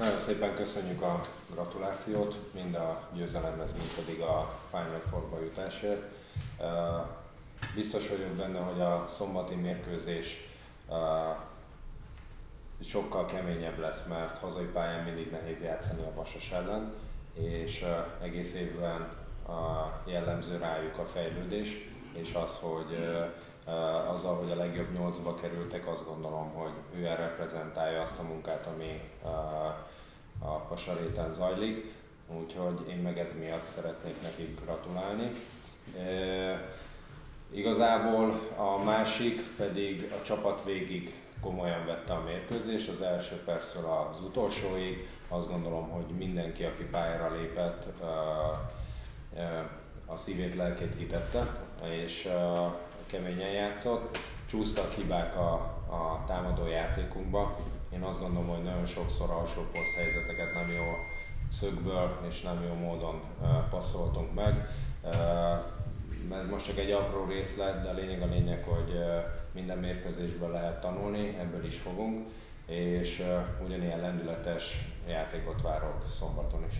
Nagyon szépen köszönjük a gratulációt, mind a győzelemhez, mind pedig a Final Four-ba jutásért. Biztos vagyok benne, hogy a szombati mérkőzés sokkal keményebb lesz, mert hazai pályán mindig nehéz játszani a Vasas ellen, és egész évben jellemző rájuk a fejlődés, és az, hogy azzal, hogy a legjobb nyolcba kerültek, azt gondolom, hogy ő reprezentálja azt a munkát, ami a Pasaréten zajlik, úgyhogy én meg ez miatt szeretnék nekik gratulálni. E, igazából a másik pedig a csapat végig komolyan vette a mérkőzést, az első percről az utolsóig. Azt gondolom, hogy mindenki, aki pályára lépett, a szívét, lelkét kitette, és keményen játszott. Csúsztak hibák a, a támadó játékunkba. Én azt gondolom, hogy nagyon sokszor alsó poszt helyzeteket nem jó szögből és nem jó módon passzoltunk meg. Ez most csak egy apró részlet, de a lényeg a lényeg, hogy minden mérkőzésből lehet tanulni, ebből is fogunk, és ugyanilyen lendületes játékot várok szombaton is.